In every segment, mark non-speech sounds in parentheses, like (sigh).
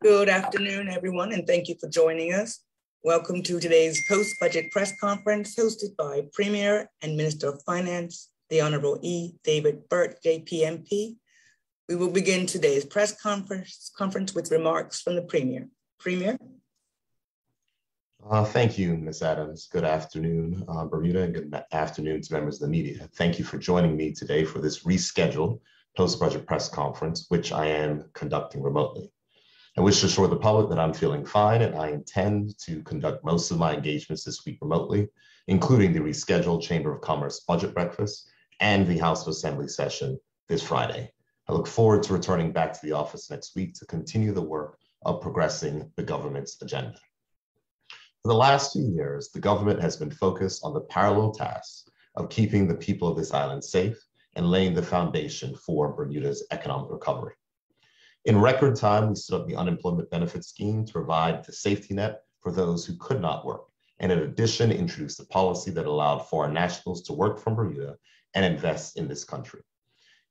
Good afternoon, everyone, and thank you for joining us. Welcome to today's post-budget press conference hosted by Premier and Minister of Finance, the Honorable E. David Burt, JPMP. We will begin today's press conference, conference with remarks from the Premier. Premier? Uh, thank you, Ms. Adams. Good afternoon, uh, Bermuda, and good afternoon to members of the media. Thank you for joining me today for this rescheduled post-budget press conference, which I am conducting remotely. I wish to assure the public that I'm feeling fine and I intend to conduct most of my engagements this week remotely, including the rescheduled Chamber of Commerce budget breakfast and the House of Assembly session this Friday. I look forward to returning back to the office next week to continue the work of progressing the government's agenda. For the last few years, the government has been focused on the parallel tasks of keeping the people of this island safe and laying the foundation for Bermuda's economic recovery. In record time, we stood up the unemployment benefit scheme to provide the safety net for those who could not work. And in addition, introduced a policy that allowed foreign nationals to work from Bermuda and invest in this country.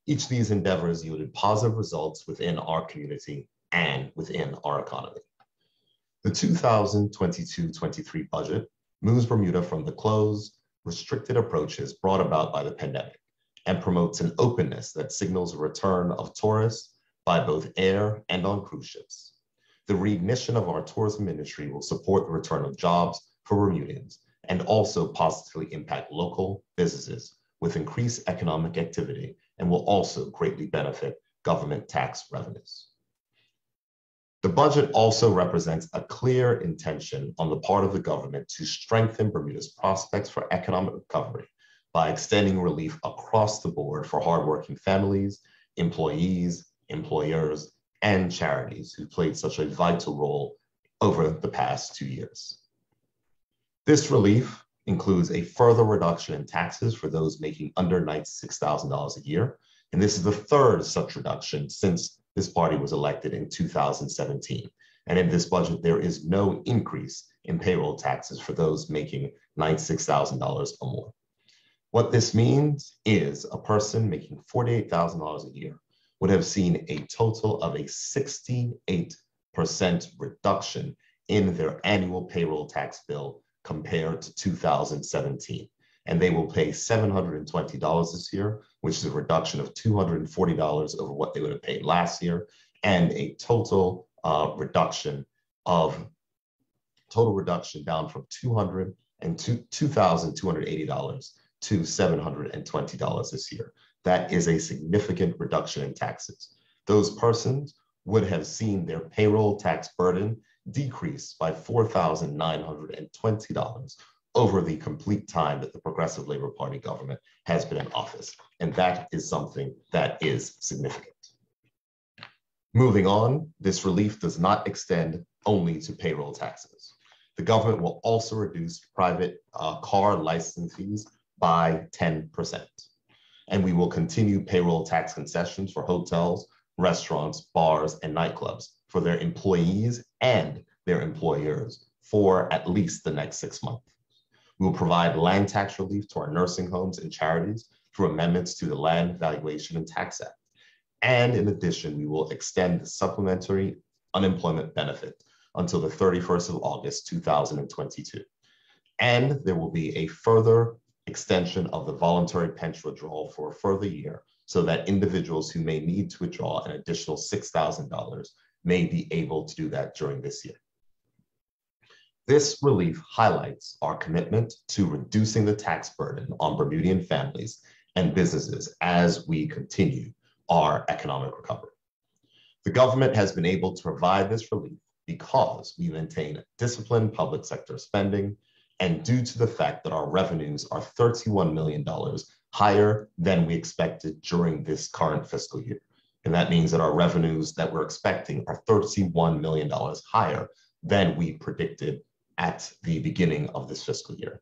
Each of these endeavors yielded positive results within our community and within our economy. The 2022-23 budget moves Bermuda from the closed, restricted approaches brought about by the pandemic and promotes an openness that signals a return of tourists by both air and on cruise ships. The reignition of our tourism industry will support the return of jobs for Bermudians and also positively impact local businesses with increased economic activity and will also greatly benefit government tax revenues. The budget also represents a clear intention on the part of the government to strengthen Bermuda's prospects for economic recovery by extending relief across the board for hardworking families, employees, employers, and charities who played such a vital role over the past two years. This relief includes a further reduction in taxes for those making under $96,000 a year. And this is the third such reduction since this party was elected in 2017. And in this budget, there is no increase in payroll taxes for those making $96,000 or more. What this means is a person making $48,000 a year would have seen a total of a 68% reduction in their annual payroll tax bill compared to 2017. And they will pay $720 this year, which is a reduction of $240 over what they would have paid last year, and a total uh, reduction of total reduction down from $200 and $2,280 to $720 this year that is a significant reduction in taxes. Those persons would have seen their payroll tax burden decrease by $4,920 over the complete time that the Progressive Labor Party government has been in office. And that is something that is significant. Moving on, this relief does not extend only to payroll taxes. The government will also reduce private uh, car license fees by 10% and we will continue payroll tax concessions for hotels, restaurants, bars, and nightclubs for their employees and their employers for at least the next six months. We will provide land tax relief to our nursing homes and charities through amendments to the Land Valuation and Tax Act. And in addition, we will extend the supplementary unemployment benefit until the 31st of August, 2022. And there will be a further extension of the voluntary pension withdrawal for a further year so that individuals who may need to withdraw an additional $6,000 may be able to do that during this year. This relief highlights our commitment to reducing the tax burden on Bermudian families and businesses as we continue our economic recovery. The government has been able to provide this relief because we maintain disciplined public sector spending and due to the fact that our revenues are $31 million higher than we expected during this current fiscal year. And that means that our revenues that we're expecting are $31 million higher than we predicted at the beginning of this fiscal year.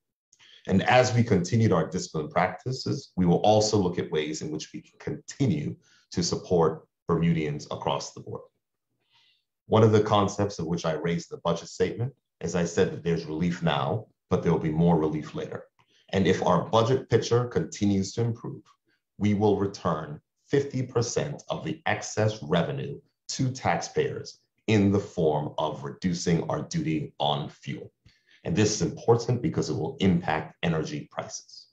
And as we continued our discipline practices, we will also look at ways in which we can continue to support Bermudians across the board. One of the concepts of which I raised the budget statement, as I said that there's relief now, but there will be more relief later. And if our budget picture continues to improve, we will return 50% of the excess revenue to taxpayers in the form of reducing our duty on fuel. And this is important because it will impact energy prices.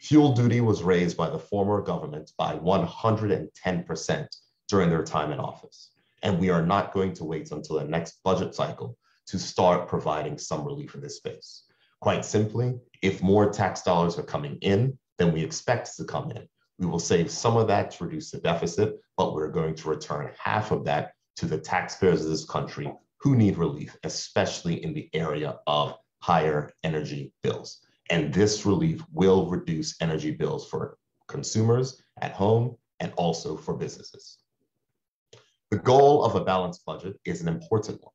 Fuel duty was raised by the former government by 110% during their time in office. And we are not going to wait until the next budget cycle to start providing some relief in this space. Quite simply, if more tax dollars are coming in than we expect to come in, we will save some of that to reduce the deficit, but we're going to return half of that to the taxpayers of this country who need relief, especially in the area of higher energy bills. And this relief will reduce energy bills for consumers at home and also for businesses. The goal of a balanced budget is an important one,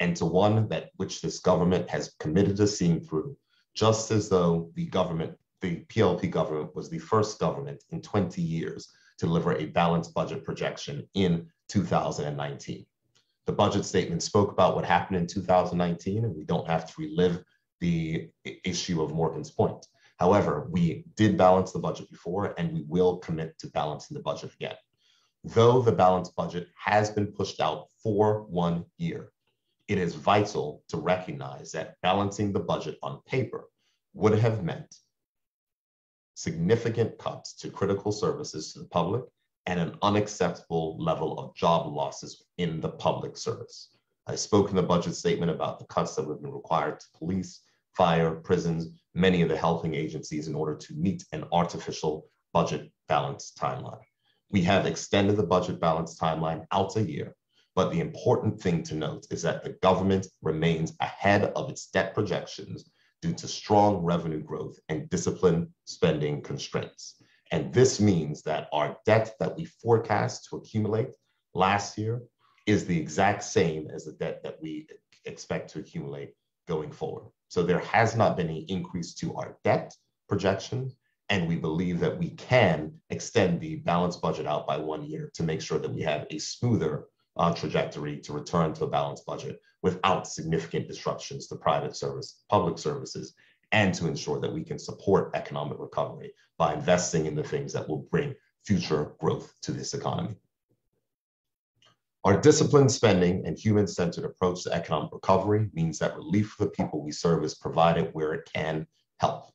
and to one that which this government has committed to seeing through, just as though the government, the PLP government was the first government in 20 years to deliver a balanced budget projection in 2019. The budget statement spoke about what happened in 2019, and we don't have to relive the issue of Morgan's point. However, we did balance the budget before, and we will commit to balancing the budget again. Though the balanced budget has been pushed out for one year, it is vital to recognize that balancing the budget on paper would have meant significant cuts to critical services to the public and an unacceptable level of job losses in the public service. I spoke in the budget statement about the cuts that would have been required to police, fire, prisons, many of the helping agencies in order to meet an artificial budget balance timeline. We have extended the budget balance timeline out a year, but the important thing to note is that the government remains ahead of its debt projections due to strong revenue growth and disciplined spending constraints. And this means that our debt that we forecast to accumulate last year is the exact same as the debt that we expect to accumulate going forward. So there has not been any increase to our debt projection, and we believe that we can extend the balanced budget out by one year to make sure that we have a smoother uh, trajectory to return to a balanced budget without significant disruptions to private service, public services, and to ensure that we can support economic recovery by investing in the things that will bring future growth to this economy. Our disciplined spending and human-centered approach to economic recovery means that relief for the people we serve is provided where it can help.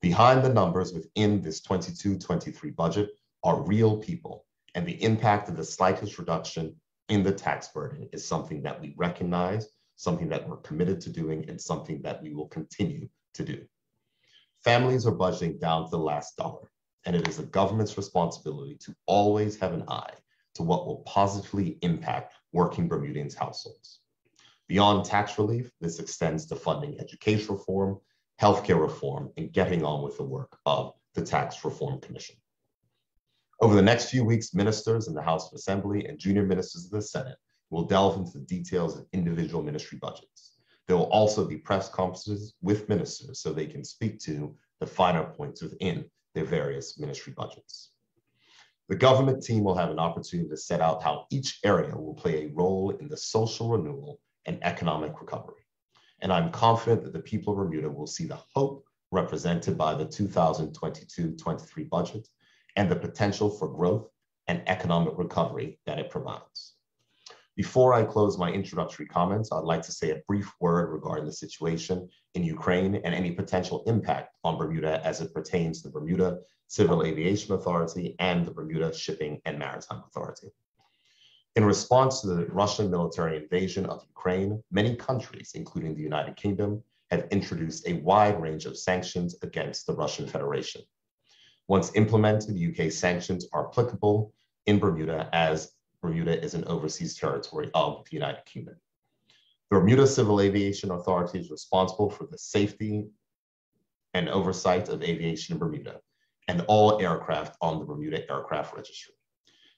Behind the numbers within this 22-23 budget are real people, and the impact of the slightest reduction in the tax burden is something that we recognize, something that we're committed to doing, and something that we will continue to do. Families are budgeting down to the last dollar, and it is the government's responsibility to always have an eye to what will positively impact working Bermudians households. Beyond tax relief, this extends to funding education reform, healthcare reform, and getting on with the work of the Tax Reform Commission. Over the next few weeks, ministers in the House of Assembly and junior ministers of the Senate will delve into the details of individual ministry budgets. There will also be press conferences with ministers so they can speak to the finer points within their various ministry budgets. The government team will have an opportunity to set out how each area will play a role in the social renewal and economic recovery. And I'm confident that the people of Bermuda will see the hope represented by the 2022-23 budget and the potential for growth and economic recovery that it provides. Before I close my introductory comments, I'd like to say a brief word regarding the situation in Ukraine and any potential impact on Bermuda as it pertains to the Bermuda Civil Aviation Authority and the Bermuda Shipping and Maritime Authority. In response to the Russian military invasion of Ukraine, many countries, including the United Kingdom, have introduced a wide range of sanctions against the Russian Federation. Once implemented, UK sanctions are applicable in Bermuda as Bermuda is an overseas territory of the United Kingdom. The Bermuda Civil Aviation Authority is responsible for the safety and oversight of aviation in Bermuda and all aircraft on the Bermuda Aircraft Registry.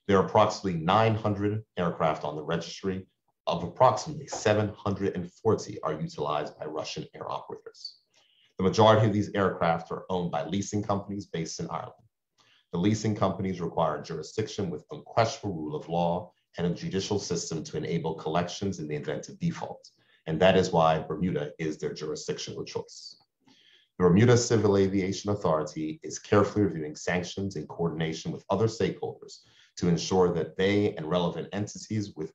There are approximately 900 aircraft on the registry, of approximately 740 are utilized by Russian air operators. The majority of these aircraft are owned by leasing companies based in Ireland. The leasing companies require a jurisdiction with unquestionable rule of law and a judicial system to enable collections in the event of default. And that is why Bermuda is their jurisdictional choice. The Bermuda Civil Aviation Authority is carefully reviewing sanctions in coordination with other stakeholders to ensure that they and relevant entities with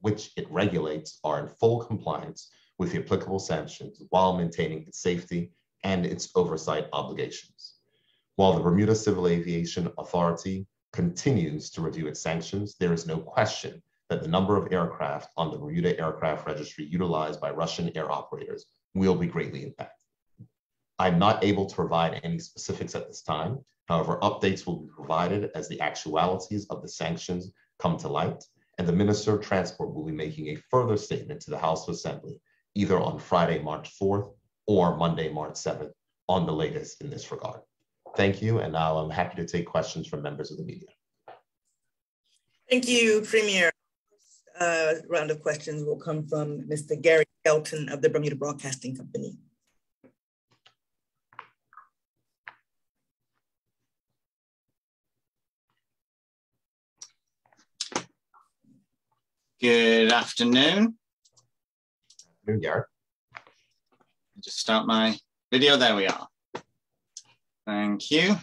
which it regulates are in full compliance with the applicable sanctions while maintaining its safety and its oversight obligations. While the Bermuda Civil Aviation Authority continues to review its sanctions, there is no question that the number of aircraft on the Bermuda Aircraft Registry utilized by Russian air operators will be greatly impacted. I'm not able to provide any specifics at this time. However, updates will be provided as the actualities of the sanctions come to light, and the Minister of Transport will be making a further statement to the House of Assembly either on Friday, March 4th or Monday, March 7th on the latest in this regard. Thank you, and now I'm happy to take questions from members of the media. Thank you, Premier. Uh, round of questions will come from Mr. Gary Skelton of the Bermuda Broadcasting Company. Good afternoon. Afternoon, Garrett. Just start my video. There we are. Thank you.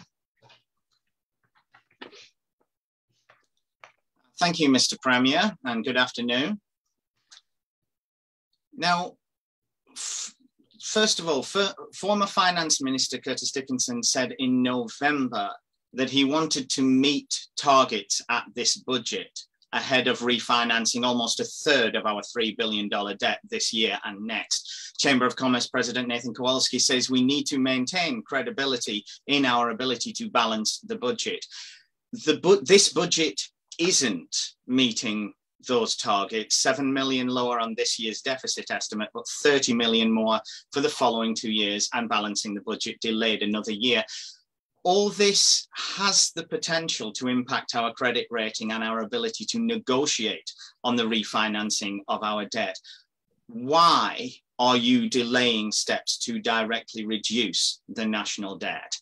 Thank you, Mr. Premier, and good afternoon. Now, first of all, for, former Finance Minister Curtis Dickinson said in November that he wanted to meet targets at this budget ahead of refinancing almost a third of our $3 billion debt this year and next. Chamber of Commerce President Nathan Kowalski says we need to maintain credibility in our ability to balance the budget. The bu- this budget isn't meeting those targets 7 million lower on this year's deficit estimate but 30 million more for the following two years and balancing the budget delayed another year all this has the potential to impact our credit rating and our ability to negotiate on the refinancing of our debt. Why are you delaying steps to directly reduce the national debt?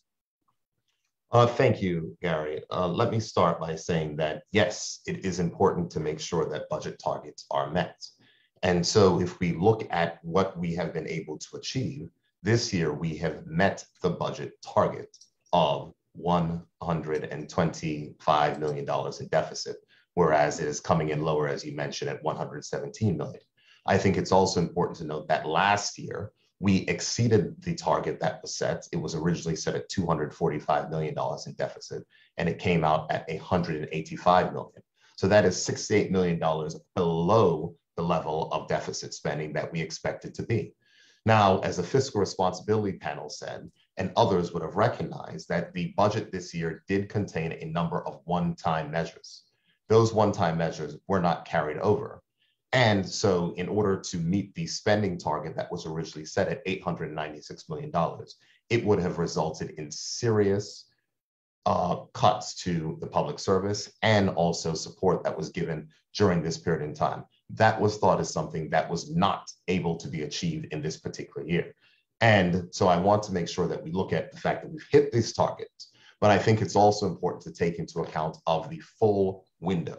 Uh, thank you, Gary. Uh, let me start by saying that yes, it is important to make sure that budget targets are met. And so if we look at what we have been able to achieve, this year we have met the budget target of $125 million in deficit, whereas it is coming in lower, as you mentioned, at 117 million. I think it's also important to note that last year we exceeded the target that was set. It was originally set at $245 million in deficit, and it came out at 185 million. So that is $68 million below the level of deficit spending that we expected to be. Now, as the fiscal responsibility panel said, and others would have recognized that the budget this year did contain a number of one-time measures. Those one-time measures were not carried over. And so in order to meet the spending target that was originally set at $896 million, it would have resulted in serious uh, cuts to the public service and also support that was given during this period in time. That was thought as something that was not able to be achieved in this particular year. And so I want to make sure that we look at the fact that we've hit these targets, but I think it's also important to take into account of the full window.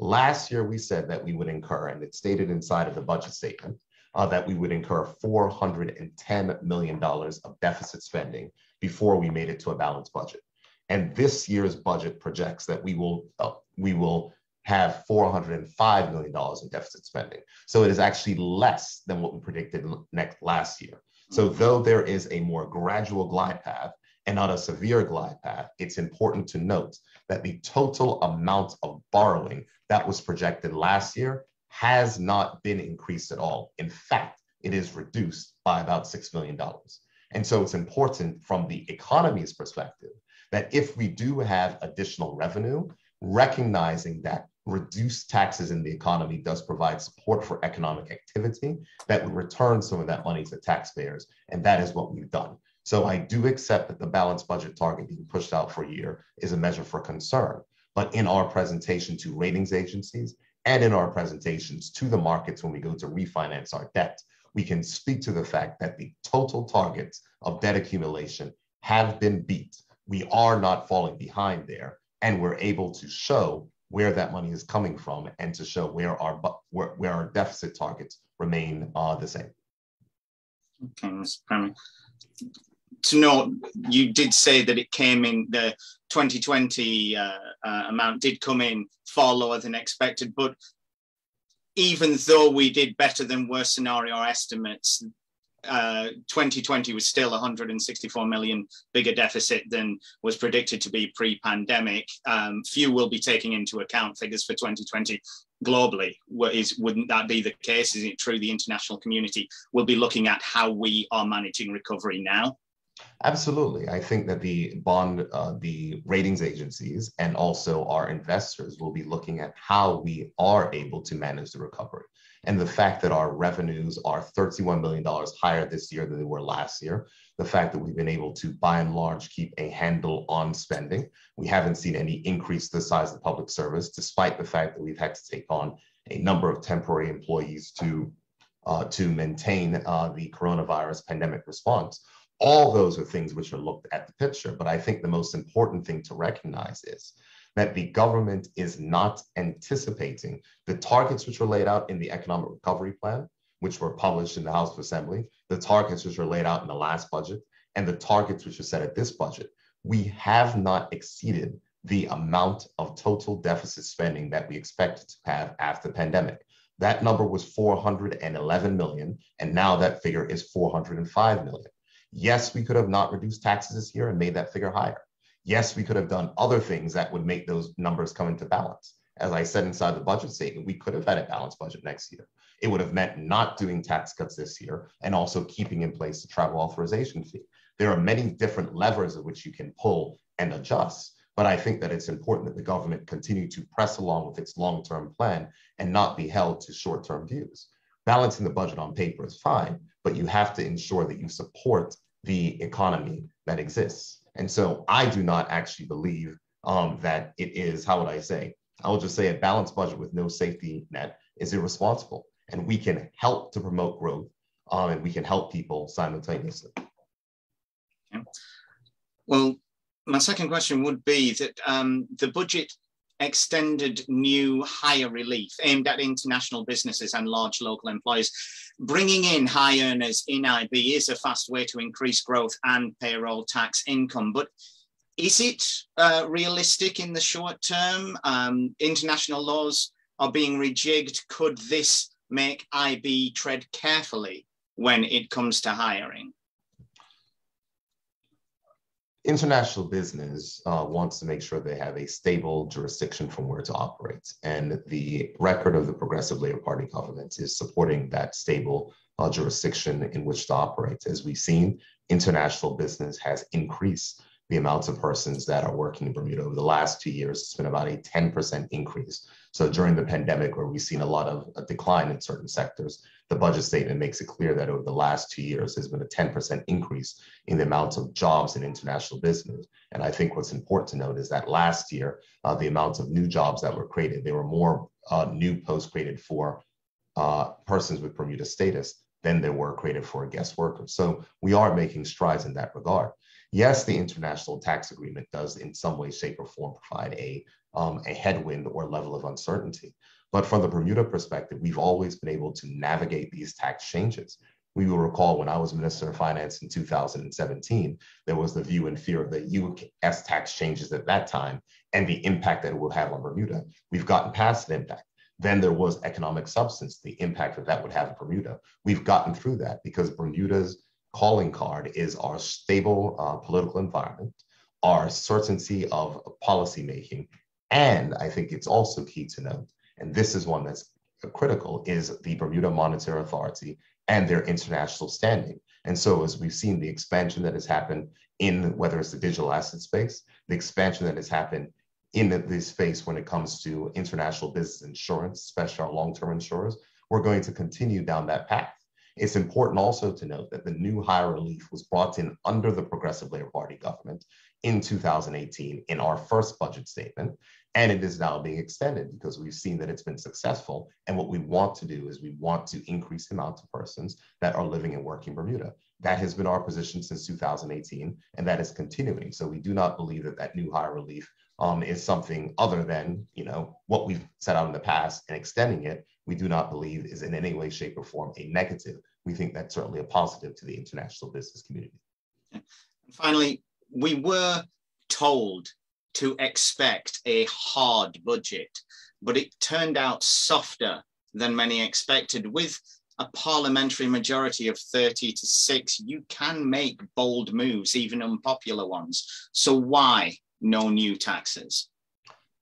Last year, we said that we would incur, and it's stated inside of the budget statement, uh, that we would incur $410 million of deficit spending before we made it to a balanced budget. And this year's budget projects that we will, uh, we will have $405 million in deficit spending. So it is actually less than what we predicted next last year. So though there is a more gradual glide path and not a severe glide path, it's important to note that the total amount of borrowing that was projected last year has not been increased at all. In fact, it is reduced by about $6 million. And so it's important from the economy's perspective that if we do have additional revenue, recognizing that reduced taxes in the economy does provide support for economic activity that would return some of that money to taxpayers. And that is what we've done. So I do accept that the balanced budget target being pushed out for a year is a measure for concern. But in our presentation to ratings agencies and in our presentations to the markets when we go to refinance our debt, we can speak to the fact that the total targets of debt accumulation have been beat. We are not falling behind there, and we're able to show where that money is coming from and to show where our where, where our deficit targets remain uh, the same. Okay, Mr. Premier. To note, you did say that it came in the 2020 uh, uh, amount did come in far lower than expected, but even though we did better than worst scenario estimates, uh, 2020 was still 164 million bigger deficit than was predicted to be pre-pandemic. Um, few will be taking into account figures for 2020 globally. Is, wouldn't that be the case? Is it true the international community will be looking at how we are managing recovery now? Absolutely. I think that the bond, uh, the ratings agencies, and also our investors will be looking at how we are able to manage the recovery. And the fact that our revenues are $31 million higher this year than they were last year, the fact that we've been able to, by and large, keep a handle on spending. We haven't seen any increase the size of the public service, despite the fact that we've had to take on a number of temporary employees to, uh, to maintain uh, the coronavirus pandemic response all those are things which are looked at the picture. But I think the most important thing to recognize is that the government is not anticipating the targets which were laid out in the economic recovery plan, which were published in the House of Assembly, the targets which were laid out in the last budget, and the targets which are set at this budget. We have not exceeded the amount of total deficit spending that we expected to have after the pandemic. That number was 411 million, and now that figure is 405 million. Yes, we could have not reduced taxes this year and made that figure higher. Yes, we could have done other things that would make those numbers come into balance. As I said inside the budget statement, we could have had a balanced budget next year. It would have meant not doing tax cuts this year and also keeping in place the travel authorization fee. There are many different levers of which you can pull and adjust. But I think that it's important that the government continue to press along with its long term plan and not be held to short term views balancing the budget on paper is fine, but you have to ensure that you support the economy that exists. And so I do not actually believe um, that it is, how would I say? I will just say a balanced budget with no safety net is irresponsible. And we can help to promote growth um, and we can help people simultaneously. Okay. Well, my second question would be that um, the budget extended new higher relief aimed at international businesses and large local employers. Bringing in high earners in IB is a fast way to increase growth and payroll tax income. But is it uh, realistic in the short term? Um, international laws are being rejigged. Could this make IB tread carefully when it comes to hiring? International business uh, wants to make sure they have a stable jurisdiction from where to operate. And the record of the Progressive Labor Party government is supporting that stable uh, jurisdiction in which to operate. As we've seen, international business has increased the amounts of persons that are working in Bermuda over the last two years. It's been about a 10% increase. So during the pandemic, where we've seen a lot of a decline in certain sectors, the budget statement makes it clear that over the last two years, there's been a 10% increase in the amount of jobs in international business. And I think what's important to note is that last year, uh, the amounts of new jobs that were created, there were more uh, new posts created for uh, persons with Bermuda status than there were created for guest workers. So we are making strides in that regard. Yes, the international tax agreement does in some way, shape, or form provide a, um, a headwind or level of uncertainty. But from the Bermuda perspective, we've always been able to navigate these tax changes. We will recall when I was Minister of Finance in 2017, there was the view and fear of the US tax changes at that time and the impact that it will have on Bermuda. We've gotten past that impact. Then there was economic substance, the impact that that would have in Bermuda. We've gotten through that because Bermuda's calling card is our stable uh, political environment, our certainty of policy making, and I think it's also key to note, and this is one that's critical, is the Bermuda Monetary Authority and their international standing. And so, as we've seen the expansion that has happened in whether it's the digital asset space, the expansion that has happened in this space when it comes to international business insurance, especially our long term insurers, we're going to continue down that path. It's important also to note that the new higher relief was brought in under the Progressive Labor Party government in 2018 in our first budget statement. And it is now being extended because we've seen that it's been successful. And what we want to do is we want to increase the amount of persons that are living and working Bermuda. That has been our position since 2018, and that is continuing. So we do not believe that that new higher relief um, is something other than you know what we've set out in the past and extending it. We do not believe is in any way, shape, or form a negative. We think that's certainly a positive to the international business community. Finally, we were told to expect a hard budget, but it turned out softer than many expected. With a parliamentary majority of 30 to 6, you can make bold moves, even unpopular ones. So, why no new taxes?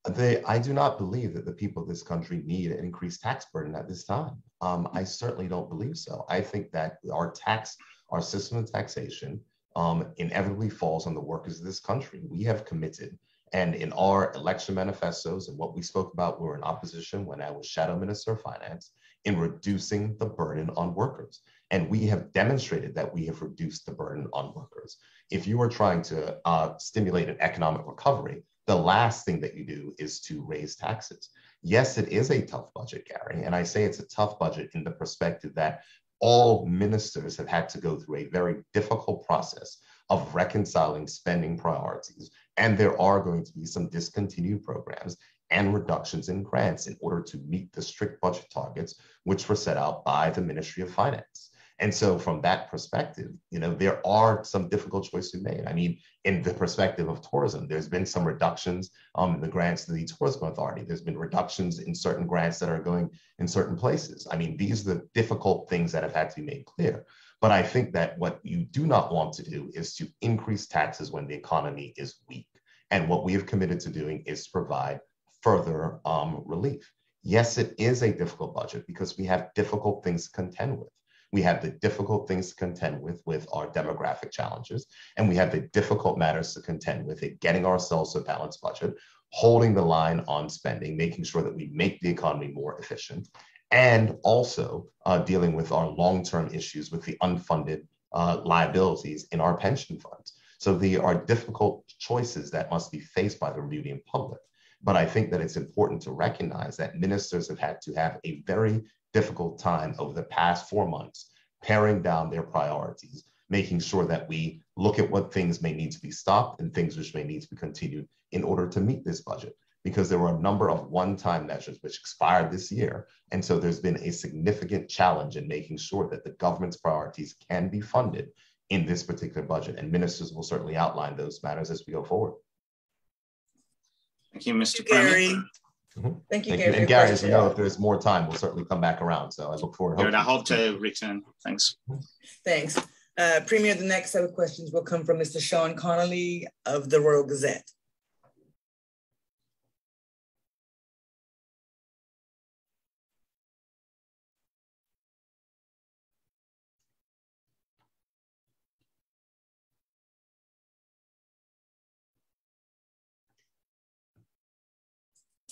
They, I do not believe that the people of this country need an increased tax burden at this time. Um, I certainly don't believe so. I think that our tax, our system of taxation, um, inevitably falls on the workers of this country. We have committed, and in our election manifestos and what we spoke about, we were in opposition when I was shadow minister of finance in reducing the burden on workers. And we have demonstrated that we have reduced the burden on workers. If you are trying to uh, stimulate an economic recovery, the last thing that you do is to raise taxes. Yes, it is a tough budget, Gary. And I say it's a tough budget in the perspective that all ministers have had to go through a very difficult process of reconciling spending priorities. And there are going to be some discontinued programs and reductions in grants in order to meet the strict budget targets, which were set out by the Ministry of Finance. And so from that perspective, you know, there are some difficult choices made. I mean, in the perspective of tourism, there's been some reductions um, in the grants to the tourism authority. There's been reductions in certain grants that are going in certain places. I mean, these are the difficult things that have had to be made clear. But I think that what you do not want to do is to increase taxes when the economy is weak. And what we have committed to doing is to provide further um, relief. Yes, it is a difficult budget because we have difficult things to contend with. We have the difficult things to contend with with our demographic challenges, and we have the difficult matters to contend with it, getting ourselves a balanced budget, holding the line on spending, making sure that we make the economy more efficient, and also uh, dealing with our long-term issues with the unfunded uh, liabilities in our pension funds. So there are difficult choices that must be faced by the Bermudian public. But I think that it's important to recognize that ministers have had to have a very difficult time over the past four months, paring down their priorities, making sure that we look at what things may need to be stopped and things which may need to be continued in order to meet this budget. Because there were a number of one time measures which expired this year. And so there's been a significant challenge in making sure that the government's priorities can be funded in this particular budget. And ministers will certainly outline those matters as we go forward. Thank you, Mr. Gary. Mm-hmm. Thank you, Thank Gary. you. And Gary, as you know, if there's more time, we'll certainly come back around. So I look forward. Good. I hope to return. Thanks. Thanks. Uh, Premier, the next set of questions will come from Mr. Sean Connolly of the Royal Gazette.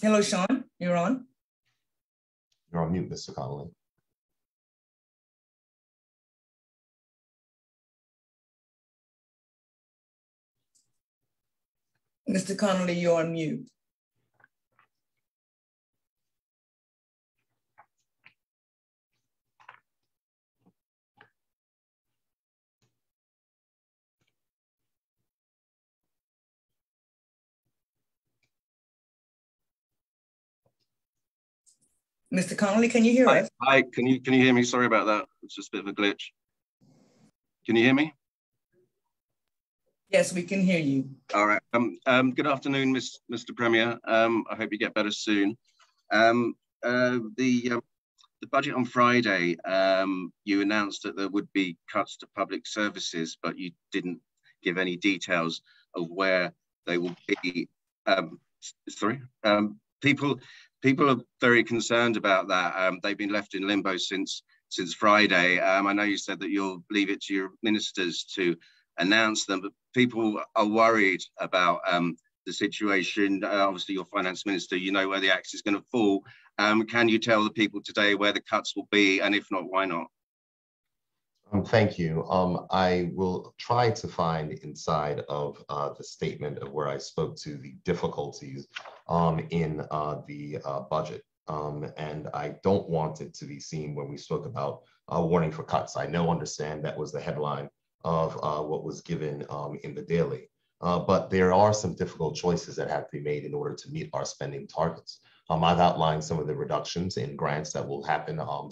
Hello, Sean, you're on. You're on mute, Mr. Connolly. Mr. Connolly, you're on mute. Mr. Connolly, can you hear Hi, us? hi, can you can you hear me? Sorry about that. It's just a bit of a glitch. Can you hear me? Yes, we can hear you. All right. Um, um, good afternoon, Miss, Mr. Premier. Um, I hope you get better soon. Um, uh, the um, the budget on Friday, um, you announced that there would be cuts to public services, but you didn't give any details of where they will be. Um, sorry, um, people people are very concerned about that. Um, they've been left in limbo since since Friday. Um, I know you said that you'll leave it to your ministers to announce them, but people are worried about um, the situation. Uh, obviously, your finance minister, you know where the axe is going to fall. Um, can you tell the people today where the cuts will be, and if not, why not? Um, thank you. Um, I will try to find inside of uh, the statement of where I spoke to the difficulties um, in uh, the uh, budget. Um, and I don't want it to be seen when we spoke about a warning for cuts. I know, understand that was the headline of uh, what was given um, in the daily. Uh, but there are some difficult choices that have to be made in order to meet our spending targets. Um, I've outlined some of the reductions in grants that will happen um,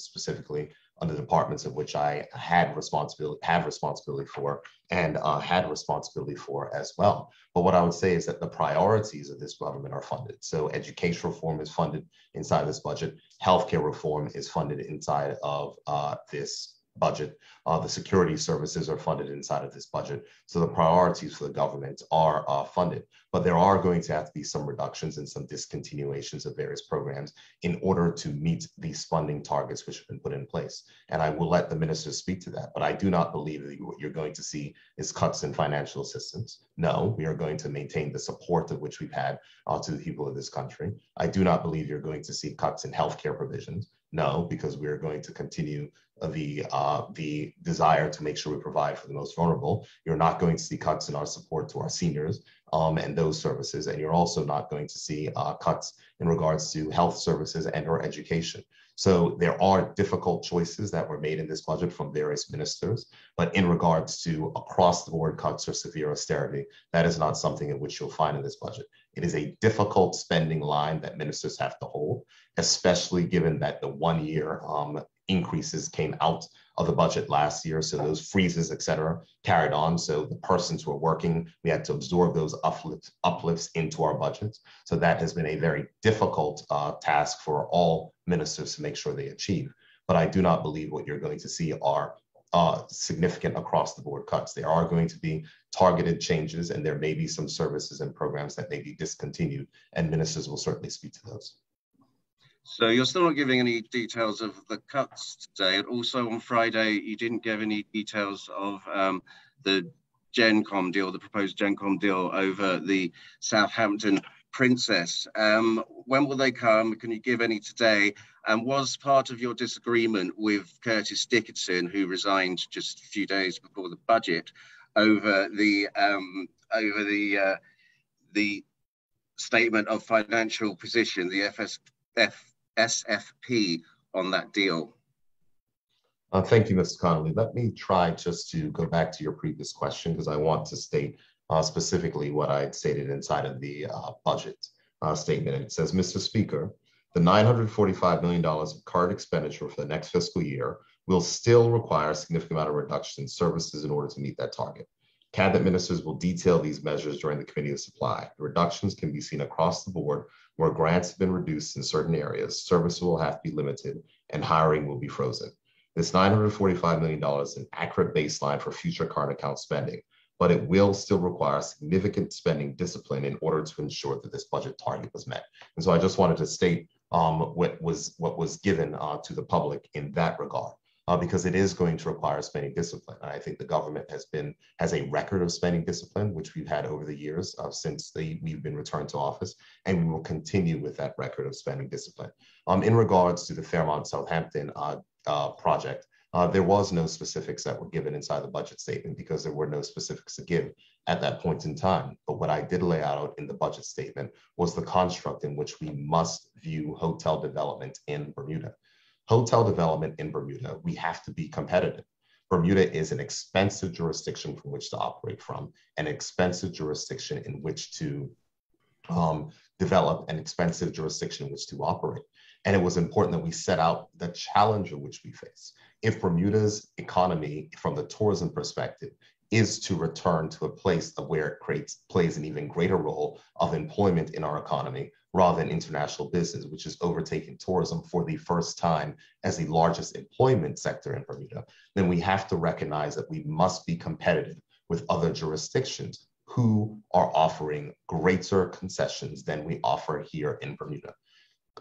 specifically under departments of which I had responsibility, have responsibility for, and uh, had responsibility for as well. But what I would say is that the priorities of this government are funded. So education reform is funded inside this budget. Healthcare reform is funded inside of uh, this budget. Uh, the security services are funded inside of this budget. So the priorities for the government are uh, funded, but there are going to have to be some reductions and some discontinuations of various programs in order to meet these funding targets which have been put in place. And I will let the minister speak to that, but I do not believe that what you're going to see is cuts in financial assistance. No, we are going to maintain the support of which we've had uh, to the people of this country. I do not believe you're going to see cuts in healthcare provisions. No, because we are going to continue the uh, the desire to make sure we provide for the most vulnerable. You're not going to see cuts in our support to our seniors um, and those services, and you're also not going to see uh, cuts in regards to health services and or education. So there are difficult choices that were made in this budget from various ministers, but in regards to across the board cuts or severe austerity, that is not something in which you'll find in this budget. It is a difficult spending line that ministers have to hold, especially given that the one year um, increases came out of the budget last year. So those freezes, et cetera, carried on. So the persons who are working, we had to absorb those uplifts, uplifts into our budgets. So that has been a very difficult uh, task for all ministers to make sure they achieve. But I do not believe what you're going to see are uh, significant across the board cuts. There are going to be targeted changes, and there may be some services and programs that may be discontinued, and ministers will certainly speak to those. So you're still not giving any details of the cuts today. And also on Friday, you didn't give any details of um, the GenCom deal, the proposed GenCom deal over the Southampton Princess. Um, when will they come? Can you give any today? And was part of your disagreement with Curtis Dickinson, who resigned just a few days before the budget, over the um, over the uh, the statement of financial position, the FSF SFP on that deal? Uh, thank you, Mr. Connolly. Let me try just to go back to your previous question because I want to state uh, specifically what I had stated inside of the uh, budget uh, statement. It says, Mr. Speaker, the $945 million of current expenditure for the next fiscal year will still require a significant amount of reduction in services in order to meet that target. Cabinet ministers will detail these measures during the Committee of Supply. The reductions can be seen across the board where grants have been reduced in certain areas, services will have to be limited and hiring will be frozen. This $945 million is an accurate baseline for future current account spending, but it will still require significant spending discipline in order to ensure that this budget target was met. And so I just wanted to state um, what was what was given uh, to the public in that regard uh, because it is going to require spending discipline. And I think the government has been has a record of spending discipline, which we've had over the years uh, since the, we've been returned to office, and we will continue with that record of spending discipline. Um, in regards to the Fairmont Southampton uh, uh project, uh, there was no specifics that were given inside the budget statement because there were no specifics to give at that point in time. But what I did lay out in the budget statement was the construct in which we must view hotel development in Bermuda hotel development in Bermuda, we have to be competitive. Bermuda is an expensive jurisdiction from which to operate from, an expensive jurisdiction in which to um, develop, an expensive jurisdiction in which to operate. And it was important that we set out the challenge which we face. If Bermuda's economy, from the tourism perspective, is to return to a place of where it creates plays an even greater role of employment in our economy, rather than international business, which is overtaking tourism for the first time as the largest employment sector in Bermuda, then we have to recognize that we must be competitive with other jurisdictions who are offering greater concessions than we offer here in Bermuda.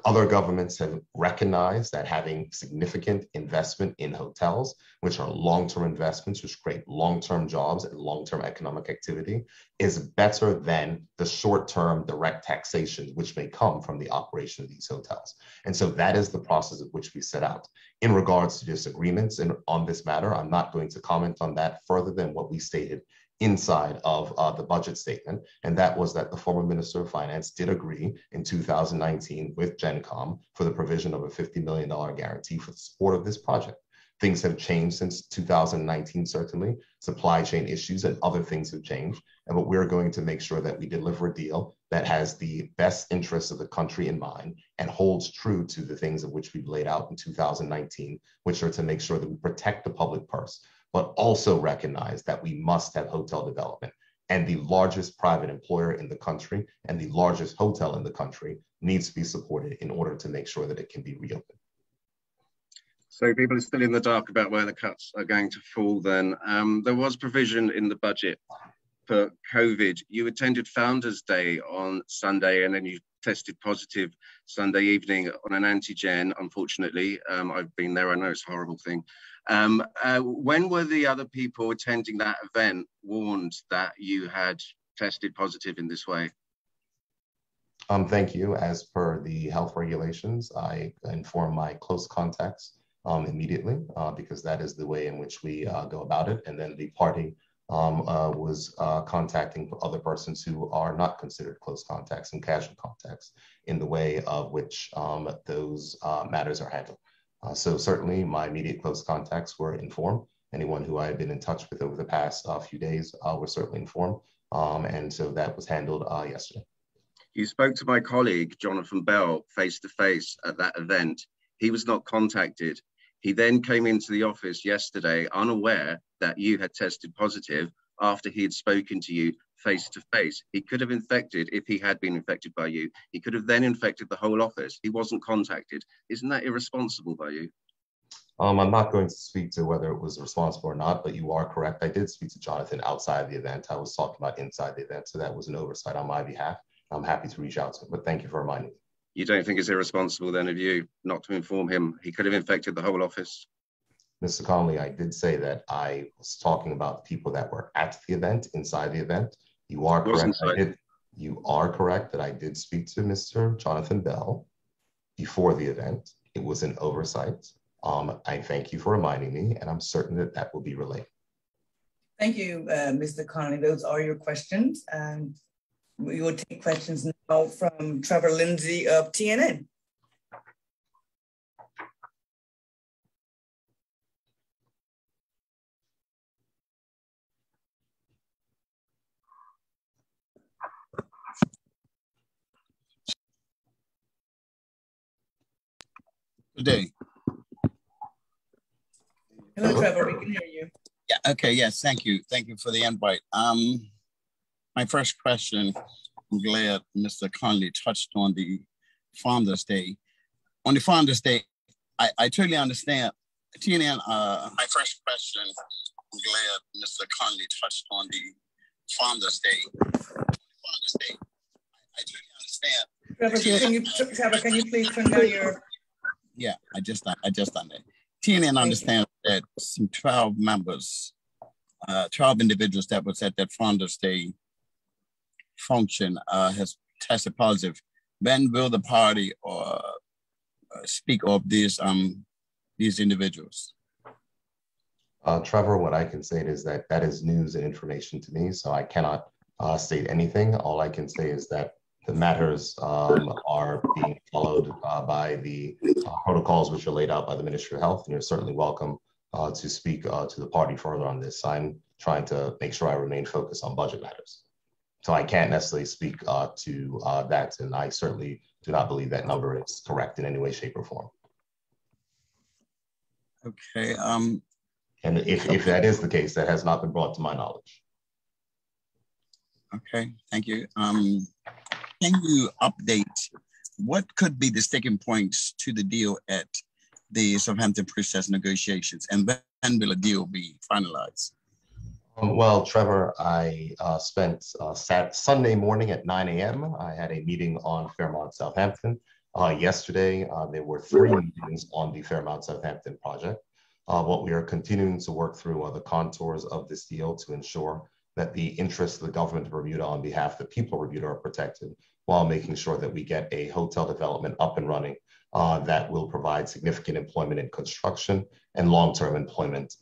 Other governments have recognized that having significant investment in hotels, which are long term investments, which create long term jobs and long term economic activity, is better than the short term direct taxation, which may come from the operation of these hotels. And so that is the process of which we set out. In regards to disagreements and on this matter, I'm not going to comment on that further than what we stated inside of uh, the budget statement, and that was that the former Minister of Finance did agree in 2019 with GenCom for the provision of a $50 million guarantee for the support of this project. Things have changed since 2019, certainly. Supply chain issues and other things have changed. And but we're going to make sure that we deliver a deal that has the best interests of the country in mind and holds true to the things of which we've laid out in 2019, which are to make sure that we protect the public purse, but also recognize that we must have hotel development. And the largest private employer in the country and the largest hotel in the country needs to be supported in order to make sure that it can be reopened. So people are still in the dark about where the cuts are going to fall then. Um, there was provision in the budget for COVID. You attended Founders Day on Sunday and then you tested positive Sunday evening on an antigen, unfortunately. Um, I've been there, I know it's a horrible thing. Um, uh, when were the other people attending that event warned that you had tested positive in this way? Um, thank you. As per the health regulations, I inform my close contacts um, immediately uh, because that is the way in which we uh, go about it. And then the party um, uh, was uh, contacting other persons who are not considered close contacts and casual contacts in the way of which um, those uh, matters are handled. Uh, so certainly my immediate close contacts were informed. Anyone who I had been in touch with over the past few days was certainly informed. Um, and so that was handled yesterday. You spoke to my colleague, Jonathan Bell, face to face at that event. He was not contacted he then came into the office yesterday unaware that you had tested positive after he had spoken to you face to face. He could have infected, if he had been infected by you, he could have then infected the whole office. He wasn't contacted. Isn't that irresponsible by you? Um, I'm not going to speak to whether it was responsible or not, but you are correct. I did speak to Jonathan outside the event. I was talking about inside the event, so that was an oversight on my behalf. I'm happy to reach out to him, but thank you for reminding me you don't think it's irresponsible then of you not to inform him? He could have infected the whole office. Mr. Connolly, I did say that I was talking about people that were at the event, inside the event. You are correct. I did, you are correct that I did speak to Mr. Jonathan Bell before the event. It was an oversight. Um, I thank you for reminding me, and I'm certain that that will be relayed. Thank you, uh, Mr. Connolly. Those are your questions. And we will take questions now from Trevor Lindsay of TNN. Good day. Hello, Trevor. We can hear you. Yeah. Okay. Yes. Thank you. Thank you for the invite. Um, my first question, I'm glad Mr. Connolly touched on the Founders Day. On the Founders Day, I, I totally understand. TNN, uh, my first question, I'm glad Mr. Connolly touched on the Founders Day. Founders Day, I, I totally understand. Trevor, can you, Trevor, can you please turn down your? Yeah, I just I just done that. TNN understands that some 12 members, uh, 12 individuals that was at that Founders Day function uh, has tested positive, when will the party uh, speak of these um, these individuals? Uh, Trevor, what I can say is that that is news and information to me, so I cannot uh, state anything. All I can say is that the matters um, are being followed uh, by the uh, protocols which are laid out by the Ministry of Health, and you're certainly welcome uh, to speak uh, to the party further on this. I'm trying to make sure I remain focused on budget matters. So I can't necessarily speak uh, to uh, that, and I certainly do not believe that number is correct in any way, shape, or form. Okay. Um, and if, if that is the case, that has not been brought to my knowledge. Okay, thank you. Um, can you update what could be the sticking points to the deal at the Southampton process negotiations, and when will a deal be finalized? Well, Trevor, I uh, spent uh, sat Sunday morning at 9 a.m. I had a meeting on Fairmont Southampton. Uh, yesterday, uh, there were three meetings on the Fairmont Southampton project. Uh, what we are continuing to work through are the contours of this deal to ensure that the interests of the government of Bermuda on behalf of the people of Bermuda are protected while making sure that we get a hotel development up and running uh, that will provide significant employment in construction and long-term employment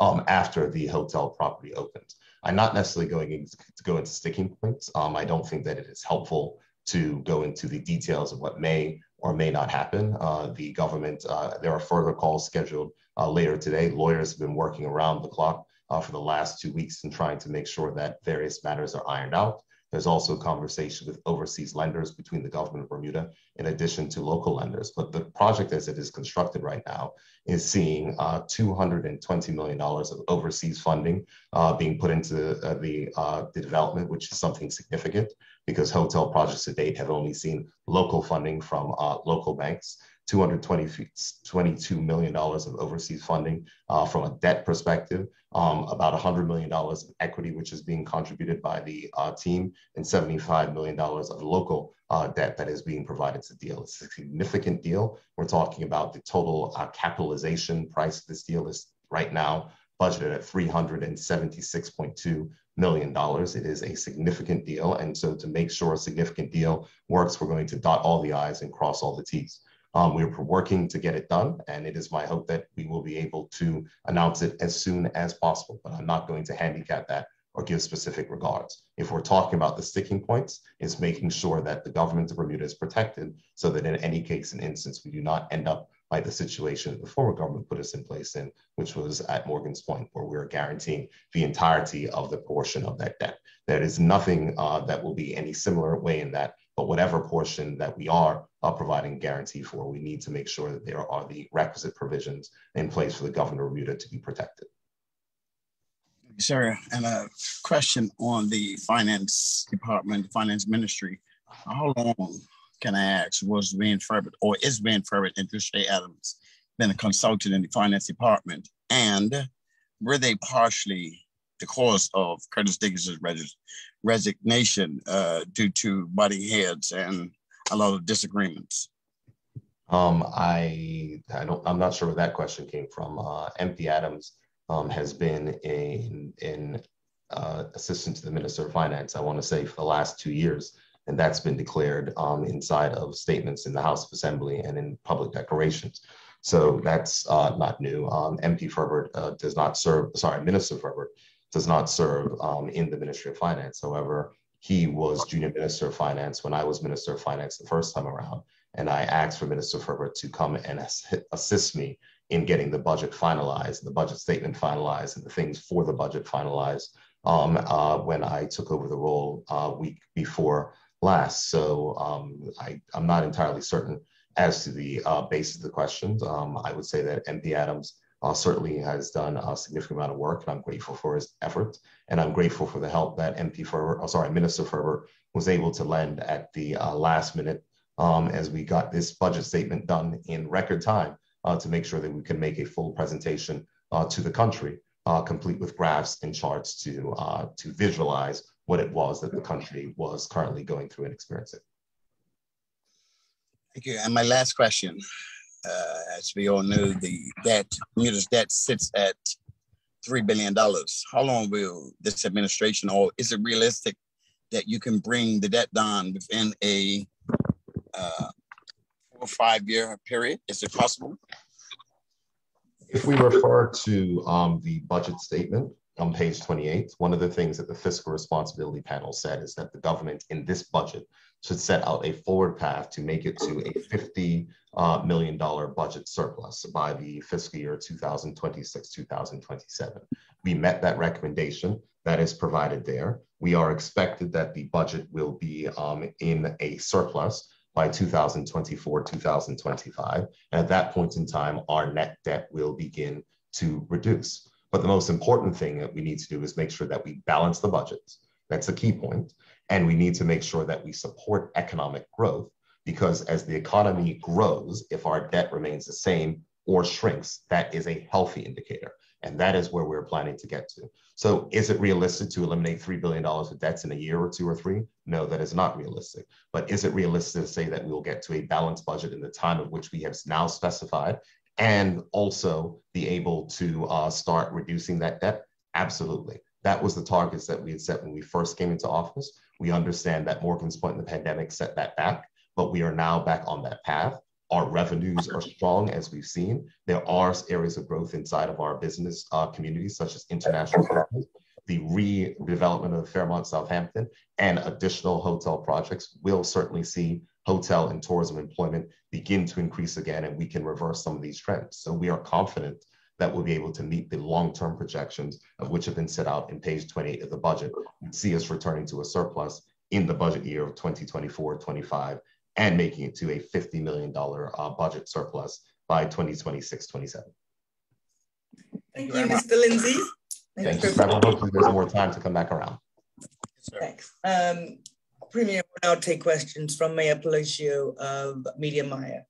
um, after the hotel property opens. I'm not necessarily going to go into sticking points. Um, I don't think that it is helpful to go into the details of what may or may not happen. Uh, the government, uh, there are further calls scheduled uh, later today. Lawyers have been working around the clock uh, for the last two weeks and trying to make sure that various matters are ironed out. There's also conversation with overseas lenders between the government of Bermuda, in addition to local lenders. But the project as it is constructed right now is seeing uh, $220 million of overseas funding uh, being put into uh, the, uh, the development, which is something significant because hotel projects to date have only seen local funding from uh, local banks. $222 million of overseas funding uh, from a debt perspective, um, about $100 million of equity, which is being contributed by the uh, team, and $75 million of local uh, debt that is being provided to the deal. It's a significant deal. We're talking about the total uh, capitalization price of this deal is right now budgeted at $376.2 million. It is a significant deal. And so to make sure a significant deal works, we're going to dot all the I's and cross all the T's. Um, we're working to get it done, and it is my hope that we will be able to announce it as soon as possible. But I'm not going to handicap that or give specific regards. If we're talking about the sticking points, it's making sure that the government of Bermuda is protected so that in any case and instance, we do not end up like the situation that the former government put us in place in, which was at Morgan's Point, where we are guaranteeing the entirety of the portion of that debt. There is nothing uh, that will be any similar way in that but whatever portion that we are uh, providing guarantee for, we need to make sure that there are the requisite provisions in place for the governor of Bermuda to be protected. Sir, and a question on the finance department, finance ministry. How long can I ask was Wayne Furbert or is Wayne Furbert and Trisha Adams been a consultant in the finance department? And were they partially the cause of Curtis Dickinson's resignation uh, due to butting heads and a lot of disagreements? Um, I, I don't, I'm not sure where that question came from. Uh, MP Adams um, has been in, in uh, assistant to the Minister of Finance, I want to say, for the last two years. And that's been declared um, inside of statements in the House of Assembly and in public declarations. So that's uh, not new. Um, MP Furbert uh, does not serve, sorry, Minister Furbert does not serve um, in the Ministry of Finance. However, he was junior minister of finance when I was minister of finance the first time around. And I asked for Minister Furbert to come and assist me in getting the budget finalized, the budget statement finalized, and the things for the budget finalized um, uh, when I took over the role uh, week before last. So um, I, am not entirely certain as to the uh, basis of the questions. Um, I would say that MP Adams uh, certainly has done a significant amount of work, and I'm grateful for his efforts. And I'm grateful for the help that MP Furbert, oh, sorry, Minister Furbert was able to lend at the uh, last minute um, as we got this budget statement done in record time uh, to make sure that we can make a full presentation uh, to the country, uh, complete with graphs and charts to, to visualize what it was that the country was currently going through and experiencing. Thank you. And my last question uh, as we all know, the debt, Bermuda's debt sits at $3 billion. How long will this administration, or is it realistic that you can bring the debt down within a uh, four or five year period? Is it possible? If we refer to um, the budget statement on page 28, one of the things that the fiscal responsibility panel said is that the government in this budget should set out a forward path to make it to a $50 uh, million budget surplus by the fiscal year 2026 2027. We met that recommendation that is provided there. We are expected that the budget will be um, in a surplus by 2024 2025. And at that point in time, our net debt will begin to reduce. But the most important thing that we need to do is make sure that we balance the budgets. That's a key point. And we need to make sure that we support economic growth because as the economy grows, if our debt remains the same or shrinks, that is a healthy indicator. And that is where we're planning to get to. So, is it realistic to eliminate $3 billion of debts in a year or two or three? No, that is not realistic. But is it realistic to say that we will get to a balanced budget in the time of which we have now specified and also be able to uh, start reducing that debt? Absolutely. That was the targets that we had set when we first came into office. We understand that Morgan's Point in the pandemic set that back, but we are now back on that path. Our revenues are strong, as we've seen. There are areas of growth inside of our business uh, communities, such as international business, the redevelopment of Fairmont Southampton, and additional hotel projects will certainly see hotel and tourism employment begin to increase again, and we can reverse some of these trends. So we are confident that we'll be able to meet the long-term projections of which have been set out in page 28 of the budget and see us returning to a surplus in the budget year of 2024-25 and making it to a $50 million uh, budget surplus by 2026-27. Thank, you, Mr. Lindsay. Thank you, Hopefully there's more time to come back around. Thanks. Um, Premier will now take questions from Maya Palacio of Media Maya.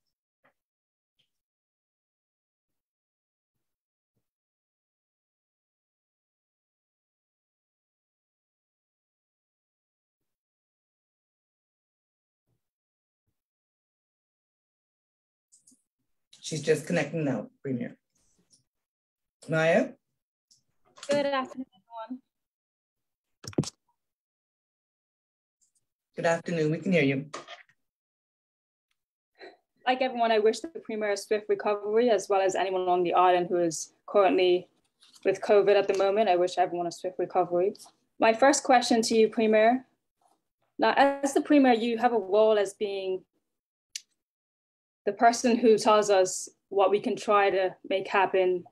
She's just connecting now, Premier. Maya? Good afternoon, everyone. Good afternoon, we can hear you. Like everyone, I wish the Premier a swift recovery, as well as anyone on the island who is currently with COVID at the moment. I wish everyone a swift recovery. My first question to you, Premier. Now, as the Premier, you have a role as being the person who tells us what we can try to make happen,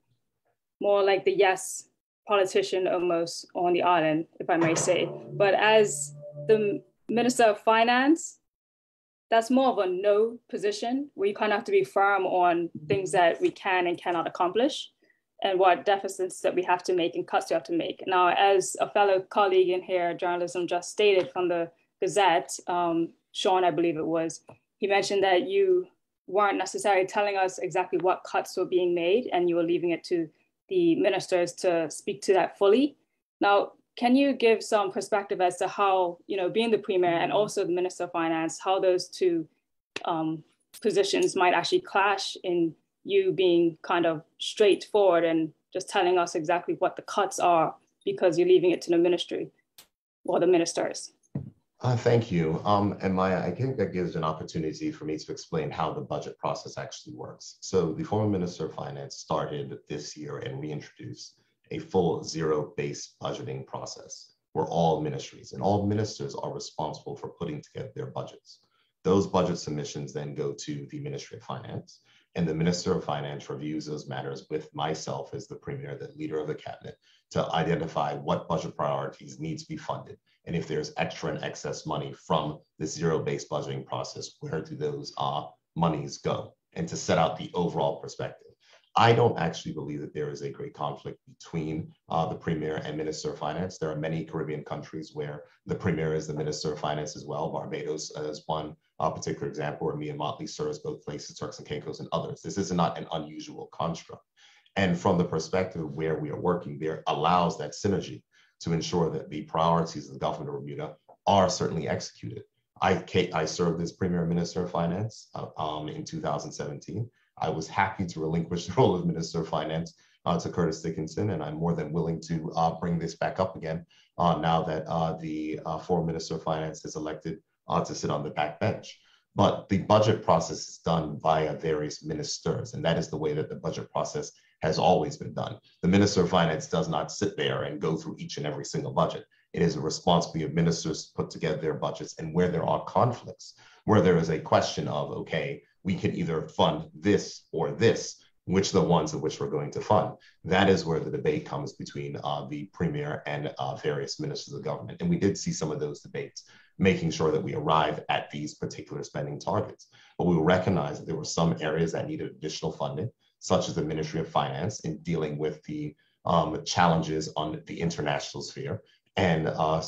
more like the yes politician almost on the island, if I may say. But as the Minister of Finance, that's more of a no position where you kind of have to be firm on things that we can and cannot accomplish and what deficits that we have to make and cuts we have to make. Now, as a fellow colleague in here, journalism just stated from the Gazette, um, Sean, I believe it was, he mentioned that you weren't necessarily telling us exactly what cuts were being made, and you were leaving it to the ministers to speak to that fully. Now, can you give some perspective as to how, you know, being the premier and also the minister of finance, how those two um, positions might actually clash in you being kind of straightforward and just telling us exactly what the cuts are because you're leaving it to the ministry or the ministers? Uh, thank you. Um, and Maya, I think that gives an opportunity for me to explain how the budget process actually works. So the former Minister of Finance started this year and reintroduced a full zero-based budgeting process where all ministries and all ministers are responsible for putting together their budgets. Those budget submissions then go to the Ministry of Finance, and the Minister of Finance reviews those matters with myself as the Premier, the leader of the cabinet, to identify what budget priorities need to be funded and if there's extra and excess money from the zero-based budgeting process, where do those uh, monies go? And to set out the overall perspective. I don't actually believe that there is a great conflict between uh, the premier and minister of finance. There are many Caribbean countries where the premier is the minister of finance as well. Barbados is one uh, particular example where Mia Mottley serves both places, Turks and Caicos and others. This is not an unusual construct. And from the perspective where we are working, there allows that synergy to ensure that the priorities of the government of Bermuda are certainly executed. I, I served as Premier Minister of Finance uh, um, in 2017. I was happy to relinquish the (laughs) role of Minister of Finance uh, to Curtis Dickinson, and I'm more than willing to uh, bring this back up again uh, now that uh, the uh, former Minister of Finance is elected to sit on the back bench. But the budget process is done via various ministers, and that is the way that the budget process has always been done. The Minister of Finance does not sit there and go through each and every single budget. It is a responsibility of ministers to put together their budgets and where there are conflicts, where there is a question of, okay, we can either fund this or this, which are the ones of which we're going to fund. That is where the debate comes between uh, the premier and uh, various ministers of government. And we did see some of those debates, making sure that we arrive at these particular spending targets. But we recognize that there were some areas that needed additional funding such as the Ministry of Finance, in dealing with the um, challenges on the international sphere, and, uh,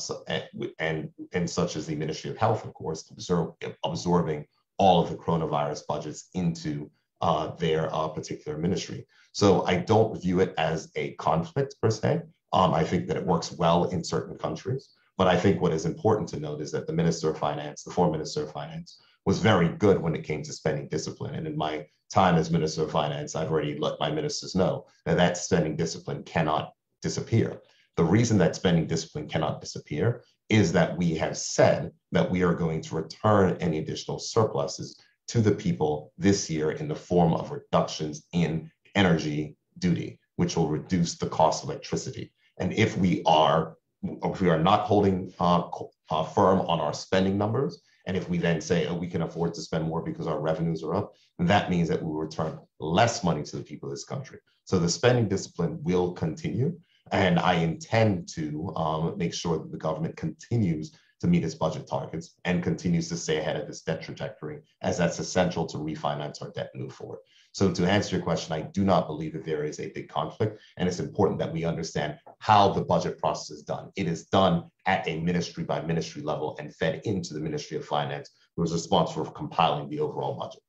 and, and such as the Ministry of Health, of course, absorb, absorbing all of the coronavirus budgets into uh, their uh, particular ministry. So I don't view it as a conflict per se. Um, I think that it works well in certain countries. But I think what is important to note is that the Minister of Finance, the former Minister of Finance, was very good when it came to spending discipline. And in my time as Minister of Finance, I've already let my ministers know that that spending discipline cannot disappear. The reason that spending discipline cannot disappear is that we have said that we are going to return any additional surpluses to the people this year in the form of reductions in energy duty, which will reduce the cost of electricity. And if we are, we are not holding uh, uh, firm on our spending numbers, and if we then say, oh, we can afford to spend more because our revenues are up, that means that we return less money to the people of this country. So the spending discipline will continue. And I intend to um, make sure that the government continues to meet its budget targets and continues to stay ahead of its debt trajectory, as that's essential to refinance our debt and move forward. So to answer your question, I do not believe that there is a big conflict, and it's important that we understand how the budget process is done. It is done at a ministry by ministry level and fed into the Ministry of Finance, who is responsible for compiling the overall budget.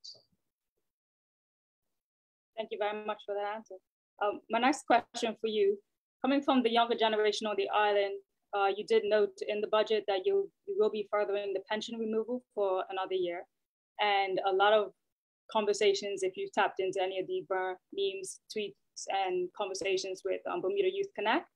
Thank you very much for that answer. Um, my next question for you, coming from the younger generation on the island, uh, you did note in the budget that you, you will be furthering the pension removal for another year. And a lot of conversations, if you've tapped into any of the burn memes, tweets, and conversations with um, Bermuda Youth Connect,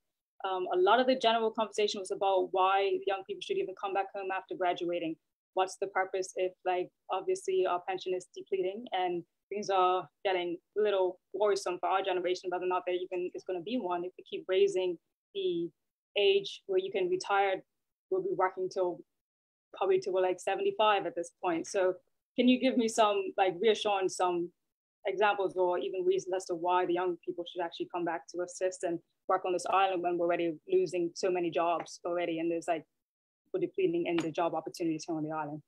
um, a lot of the general conversation was about why young people should even come back home after graduating. What's the purpose if, like, obviously our pension is depleting and things are getting a little worrisome for our generation, whether or not there even is going to be one. If we keep raising the age where you can retire, we'll be working till probably till like 75 at this point. So can you give me some like reassuring some examples or even reasons as to why the young people should actually come back to assist and work on this island when we're already losing so many jobs already and there's like people depleting in the job opportunities here on the island?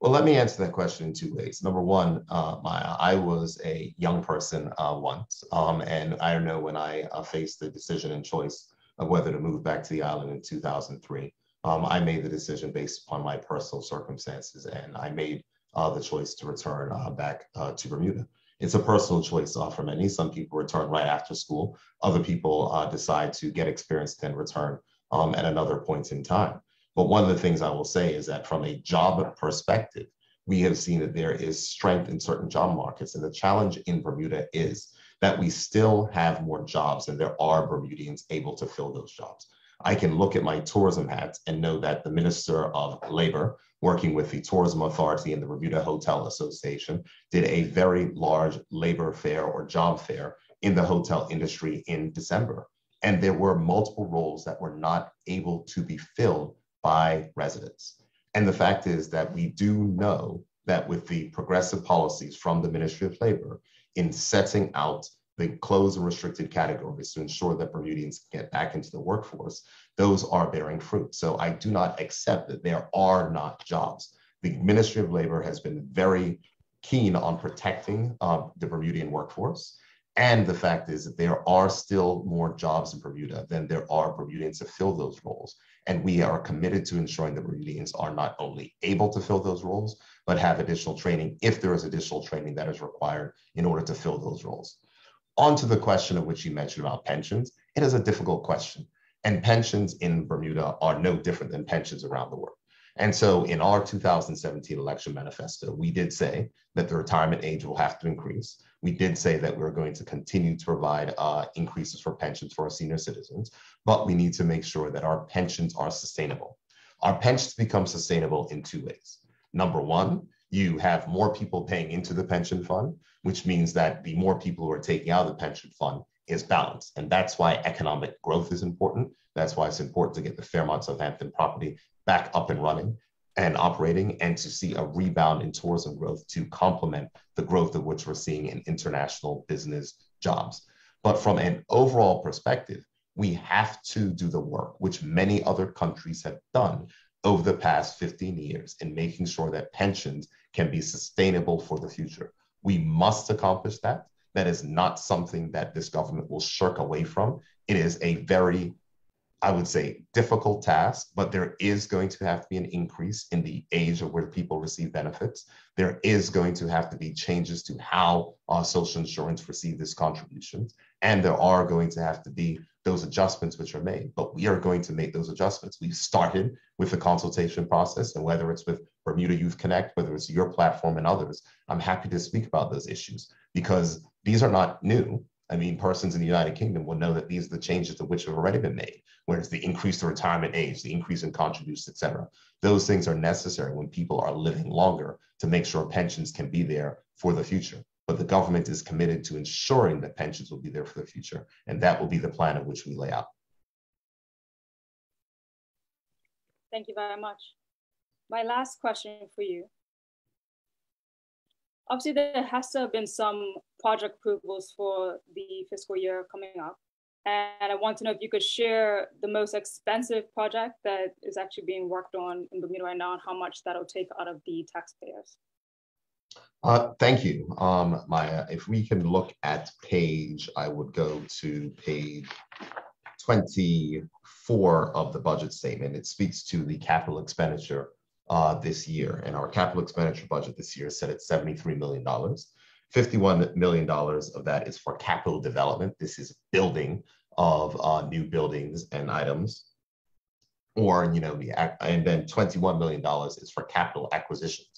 Well, let me answer that question in two ways. Number one, uh, Maya, I was a young person uh, once, um, and I don't know when I uh, faced the decision and choice of whether to move back to the island in 2003. Um, I made the decision based upon my personal circumstances, and I made the choice to return uh, back uh, to Bermuda. It's a personal choice for many. Some people return right after school. Other people decide to get experience and return um, at another point in time. But one of the things I will say is that from a job perspective, we have seen that there is strength in certain job markets. And the challenge in Bermuda is that we still have more jobs than there are Bermudians able to fill those jobs. I can look at my tourism hats and know that the Minister of Labor, working with the Tourism Authority and the Bermuda Hotel Association, did a very large labor fair or job fair in the hotel industry in December. And there were multiple roles that were not able to be filled by residents. And the fact is that we do know that with the progressive policies from the Ministry of Labor in setting out the closed and restricted categories to ensure that Bermudians get back into the workforce, those are bearing fruit. So I do not accept that there are not jobs. The Ministry of Labor has been very keen on protecting uh, the Bermudian workforce. And the fact is that there are still more jobs in Bermuda than there are Bermudians to fill those roles. And we are committed to ensuring that Bermudians are not only able to fill those roles, but have additional training if there is additional training that is required in order to fill those roles. On to the question of which you mentioned about pensions, it is a difficult question. And pensions in Bermuda are no different than pensions around the world. And so in our 2017 election manifesto, we did say that the retirement age will have to increase we did say that we're going to continue to provide uh, increases for pensions for our senior citizens, but we need to make sure that our pensions are sustainable. Our pensions become sustainable in two ways. Number one, you have more people paying into the pension fund, which means that the more people who are taking out of the pension fund is balanced. And that's why economic growth is important. That's why it's important to get the Fairmont Southampton property back up and running and operating and to see a rebound in tourism growth to complement the growth of which we're seeing in international business jobs. But from an overall perspective, we have to do the work, which many other countries have done over the past 15 years in making sure that pensions can be sustainable for the future. We must accomplish that. That is not something that this government will shirk away from. It is a very I would say, difficult task, but there is going to have to be an increase in the age of where people receive benefits. There is going to have to be changes to how uh, social insurance receive this contributions. And there are going to have to be those adjustments which are made, but we are going to make those adjustments. We've started with the consultation process, and whether it's with Bermuda Youth Connect, whether it's your platform and others, I'm happy to speak about those issues because these are not new. I mean, persons in the United Kingdom will know that these are the changes to which have already been made, whereas the increase in retirement age, the increase in contributions, et cetera. Those things are necessary when people are living longer to make sure pensions can be there for the future. But the government is committed to ensuring that pensions will be there for the future. And that will be the plan of which we lay out. Thank you very much. My last question for you obviously there has to have been some project approvals for the fiscal year coming up. And I want to know if you could share the most expensive project that is actually being worked on in Bermuda right now and how much that'll take out of the taxpayers. Uh, thank you, um, Maya. If we can look at page, I would go to page 24 of the budget statement. It speaks to the capital expenditure uh, this year. And our capital expenditure budget this year is set at $73 million. $51 million of that is for capital development. This is building of uh, new buildings and items. Or, you know, the, and then $21 million is for capital acquisitions.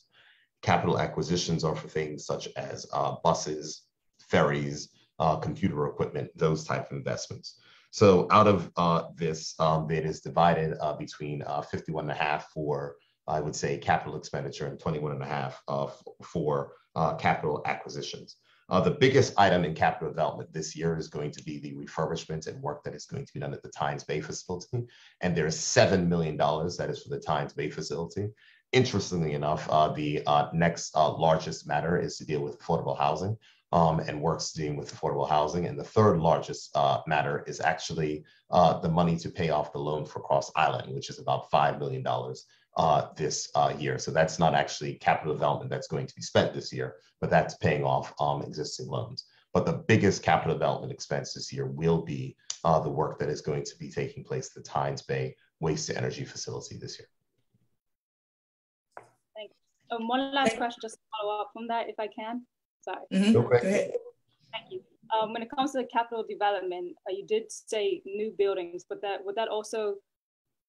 Capital acquisitions are for things such as uh, buses, ferries, computer equipment, those type of investments. So out of this, um, it is divided between uh, 51 and a half for, I would say, capital expenditure and 21 and a half uh, for uh, capital acquisitions. Uh, the biggest item in capital development this year is going to be the refurbishment and work that is going to be done at the Tynes Bay facility. And there's $7 million that is for the Tynes Bay facility. Interestingly enough, uh, the uh, next uh, largest matter is to deal with affordable housing um, and works dealing with affordable housing. And the third largest uh, matter is actually uh, the money to pay off the loan for Cross Island, which is about $5 million uh, this uh, year. So that's not actually capital development that's going to be spent this year, but that's paying off um, existing loans. But the biggest capital development expense this year will be uh, the work that is going to be taking place at the Tynes Bay Waste to Energy facility this year. Thanks. Um, one last question, just to follow up on that, if I can. Sorry. Mm -hmm. okay. Thank you. Um, when it comes to the capital development, uh, you did say new buildings, but that would that also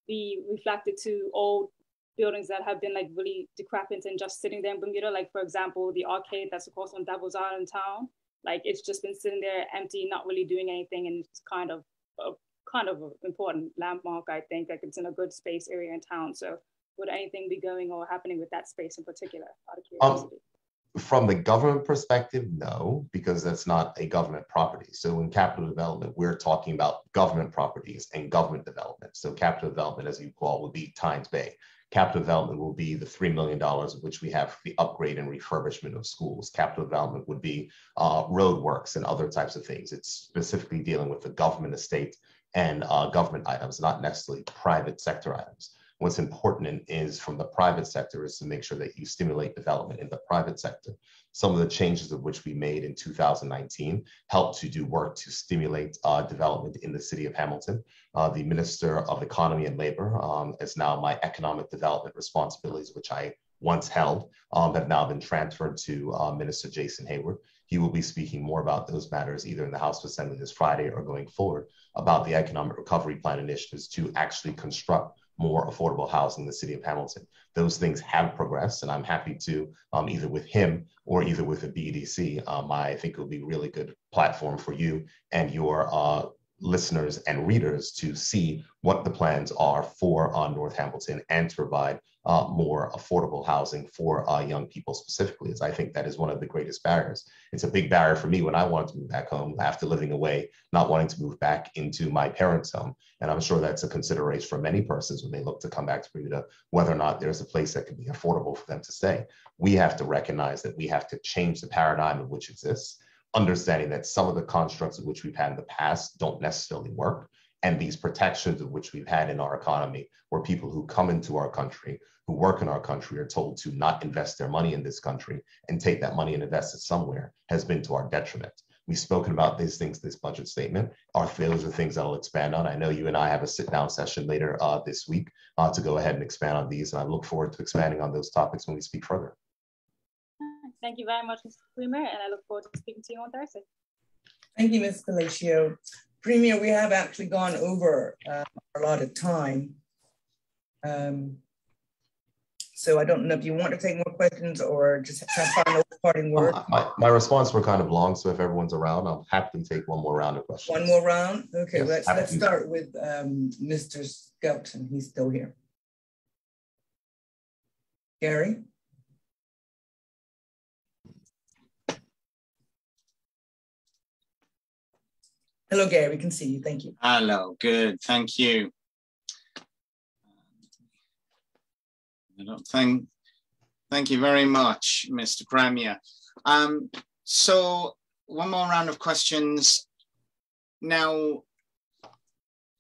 be reflected to old buildings that have been like really decrepit and just sitting there in Bermuda. Like for example, the arcade that's across on Devil's Island town. Like it's just been sitting there empty, not really doing anything, and it's kind of a kind of an important landmark. I think like it's in a good space area in town. So would anything be going or happening with that space in particular? Out of um, curiosity. Um, from the government perspective, no, because that's not a government property. So in capital development, we're talking about government properties and government development. So capital development, as you call, would be Tynes Bay. Capital development will be the $3 million which we have for the upgrade and refurbishment of schools. Capital development would be uh, road works and other types of things. It's specifically dealing with the government estate and uh, government items, not necessarily private sector items. What's important is from the private sector is to make sure that you stimulate development in the private sector. Some of the changes of which we made in 2019 helped to do work to stimulate uh, development in the city of Hamilton. Uh, the Minister of Economy and Labor um, is now my economic development responsibilities, which I once held, um, have now been transferred to uh, Minister Jason Hayward. He will be speaking more about those matters either in the House of Assembly this Friday or going forward about the economic recovery plan initiatives to actually construct more affordable housing in the city of Hamilton. Those things have progressed, and I'm happy to um, either with him or either with the BEDC. Um, I think it will be really good platform for you and your uh, listeners and readers to see what the plans are for uh, North Hamilton and to provide uh, more affordable housing for uh, young people specifically, as I think that is one of the greatest barriers. It's a big barrier for me when I wanted to move back home after living away, not wanting to move back into my parents' home. And I'm sure that's a consideration for many persons when they look to come back to Bermuda, whether or not there's a place that can be affordable for them to stay. We have to recognize that we have to change the paradigm of which exists understanding that some of the constructs of which we've had in the past don't necessarily work. And these protections of which we've had in our economy, where people who come into our country, who work in our country, are told to not invest their money in this country and take that money and invest it somewhere, has been to our detriment. We've spoken about these things, this budget statement. Our those are things that I'll expand on. I know you and I have a sit down session later uh, this week uh, to go ahead and expand on these. And I look forward to expanding on those topics when we speak further. Thank you very much, Mr. Premier, and I look forward to speaking to you on Thursday. Thank you, Ms. Palacio. Premier, we have actually gone over uh, a lot of time. Um, so I don't know if you want to take more questions or just have final parting word. Uh, my, my response were kind of long, so if everyone's around, I'll happily take one more round of questions. One more round? Okay, yes, let's, let's start with um, Mr. Skelton. He's still here. Gary? Hello, Gary. We can see you. Thank you. Hello. Good. Thank you. Thank, thank you very much, Mr. Premier. Um, so one more round of questions. Now,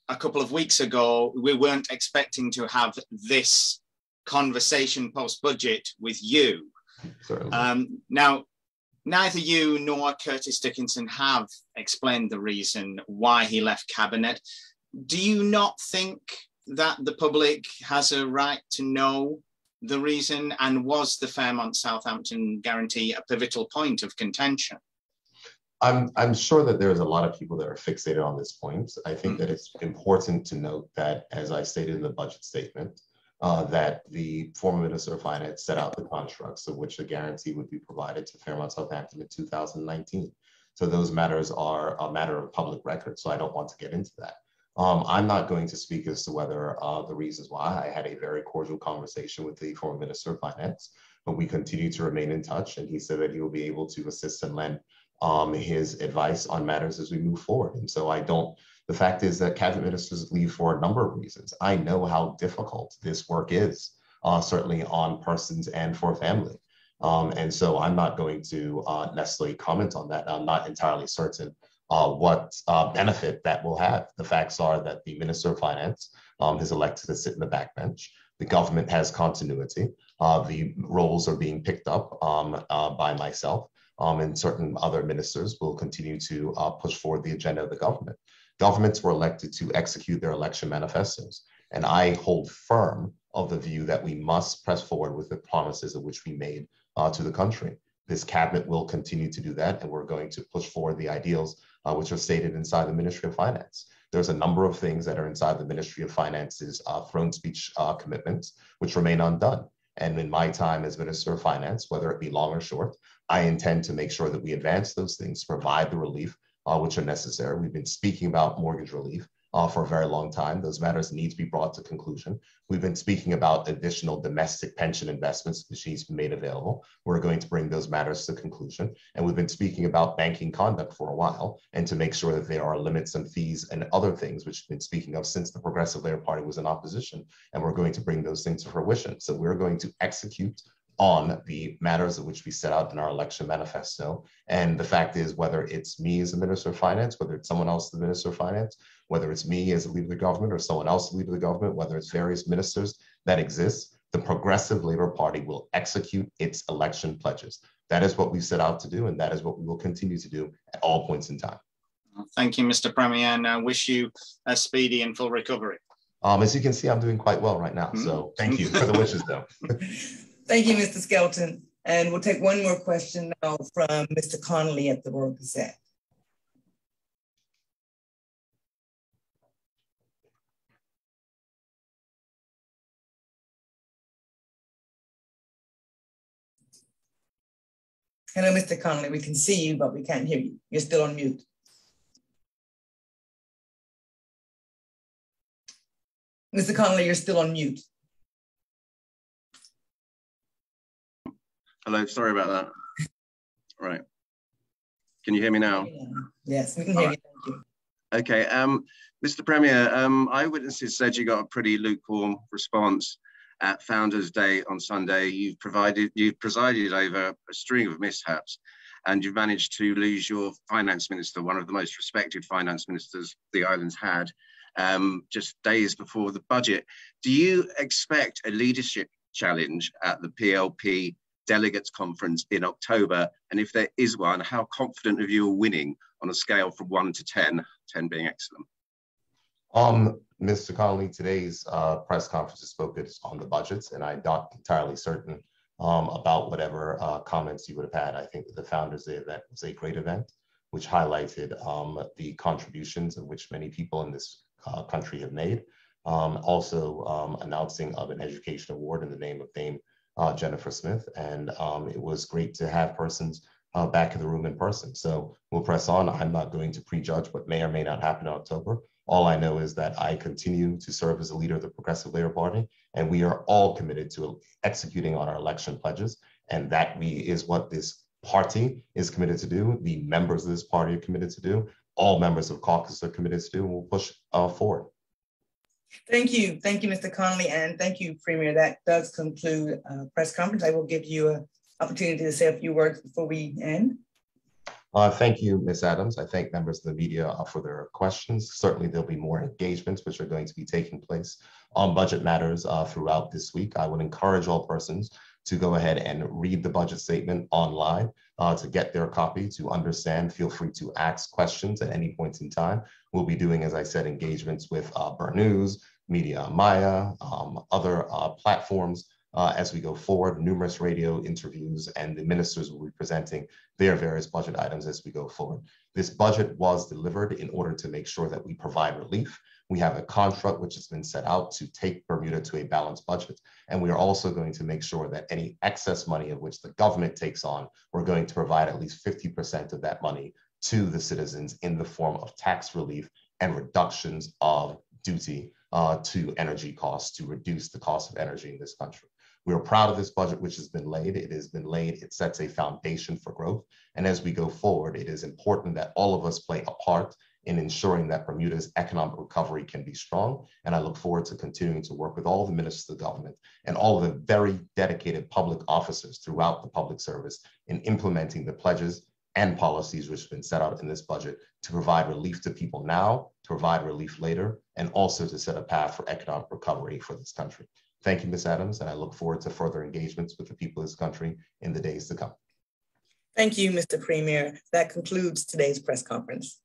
a couple of weeks ago, we weren't expecting to have this conversation post budget with you. Um, now, neither you nor Curtis Dickinson have explained the reason why he left cabinet. Do you not think that the public has a right to know the reason? And was the Fairmont Southampton guarantee a pivotal point of contention? I'm, I'm sure that there's a lot of people that are fixated on this point. I think mm-hmm. that it's important to note that, as I stated in the budget statement, uh, that the former Minister of Finance set out the constructs of which a guarantee would be provided to Fairmont Southampton in 2019. So those matters are a matter of public record. So I don't want to get into that. Um, I'm not going to speak as to whether uh, the reasons why. I had a very cordial conversation with the former Minister of Finance, but we continue to remain in touch. And he said that he will be able to assist and lend um, his advice on matters as we move forward. And so I don't the fact is that cabinet ministers leave for a number of reasons. I know how difficult this work is, uh, certainly on persons and for family. Um, and so I'm not going to uh, necessarily comment on that. I'm not entirely certain uh, what uh, benefit that will have. The facts are that the Minister of Finance um, is elected to sit in the backbench. The government has continuity. Uh, the roles are being picked up um, uh, by myself. Um, and certain other ministers will continue to push forward the agenda of the government. Governments were elected to execute their election manifestos. And I hold firm of the view that we must press forward with the promises of which we made uh, to the country. This cabinet will continue to do that, and we're going to push forward the ideals uh, which are stated inside the Ministry of Finance. There's a number of things that are inside the Ministry of Finance's uh, throne speech uh, commitments, which remain undone. And in my time as Minister of Finance, whether it be long or short, I intend to make sure that we advance those things, provide the relief uh, which are necessary. We've been speaking about mortgage relief uh, for a very long time. Those matters need to be brought to conclusion. We've been speaking about additional domestic pension investments needs to made available. We're going to bring those matters to conclusion. And we've been speaking about banking conduct for a while and to make sure that there are limits and fees and other things which we've been speaking of since the Progressive Labour Party was in opposition. And we're going to bring those things to fruition. So we're going to execute on the matters of which we set out in our election manifesto. And the fact is, whether it's me as the Minister of Finance, whether it's someone else the Minister of Finance, whether it's me as the leader of the government or someone else the leader of the government, whether it's various ministers that exist, the Progressive Labour Party will execute its election pledges. That is what we set out to do, and that is what we will continue to do at all points in time. Thank you, Mr. Premier, and I wish you a speedy and full recovery. Um, as you can see, I'm doing quite well right now. So thank you for the wishes, though. (laughs) Thank you, Mr. Skelton. And we'll take one more question now from Mr. Connolly at the Royal Gazette. Hello, Mr. Connolly. We can see you, but we can't hear you. You're still on mute. Mr. Connolly, you're still on mute. Hello, sorry about that. Right. Can you hear me now? Yes, we can hear right. you. you. Okay, um, Mr. Premier, um, eyewitnesses said you got a pretty lukewarm response at Founders Day on Sunday. You've provided, you've presided over a string of mishaps, and you've managed to lose your finance minister, one of the most respected finance ministers the island's had, um, just days before the budget. Do you expect a leadership challenge at the PLP delegates conference in October? And if there is one, how confident of you are winning on a scale from one to 10, 10 being excellent? Um, Mr. Connolly, today's uh, press conference is focused on the budgets, and I'm not entirely certain um, about whatever uh, comments you would have had. I think the Founders Day event was a great event, which highlighted um, the contributions of which many people in this uh, country have made. Um, also um, announcing of an education award in the name of Dame uh, Jennifer Smith, and um, it was great to have persons uh, back in the room in person. So we'll press on. I'm not going to prejudge what may or may not happen in October. All I know is that I continue to serve as a leader of the Progressive Labour Party, and we are all committed to executing on our election pledges, and that we is what this party is committed to do. The members of this party are committed to do. All members of caucus are committed to do, and we'll push uh, forward. Thank you. Thank you, Mr. Connolly, and thank you, Premier. That does conclude uh, press conference. I will give you an opportunity to say a few words before we end. Uh, thank you, Ms. Adams. I thank members of the media uh, for their questions. Certainly, there'll be more engagements which are going to be taking place on budget matters uh, throughout this week. I would encourage all persons to go ahead and read the budget statement online uh, to get their copy, to understand. Feel free to ask questions at any point in time. We'll be doing, as I said, engagements with uh, News, Media Maya, um, other uh, platforms uh, as we go forward, numerous radio interviews, and the ministers will be presenting their various budget items as we go forward. This budget was delivered in order to make sure that we provide relief. We have a construct which has been set out to take Bermuda to a balanced budget. And we are also going to make sure that any excess money of which the government takes on, we're going to provide at least 50% of that money to the citizens in the form of tax relief and reductions of duty uh, to energy costs to reduce the cost of energy in this country. We are proud of this budget which has been laid. It has been laid, it sets a foundation for growth. And as we go forward, it is important that all of us play a part in ensuring that Bermuda's economic recovery can be strong. And I look forward to continuing to work with all the ministers of the government and all of the very dedicated public officers throughout the public service in implementing the pledges and policies which have been set out in this budget to provide relief to people now, to provide relief later, and also to set a path for economic recovery for this country. Thank you, Ms. Adams, and I look forward to further engagements with the people of this country in the days to come. Thank you, Mr. Premier. That concludes today's press conference.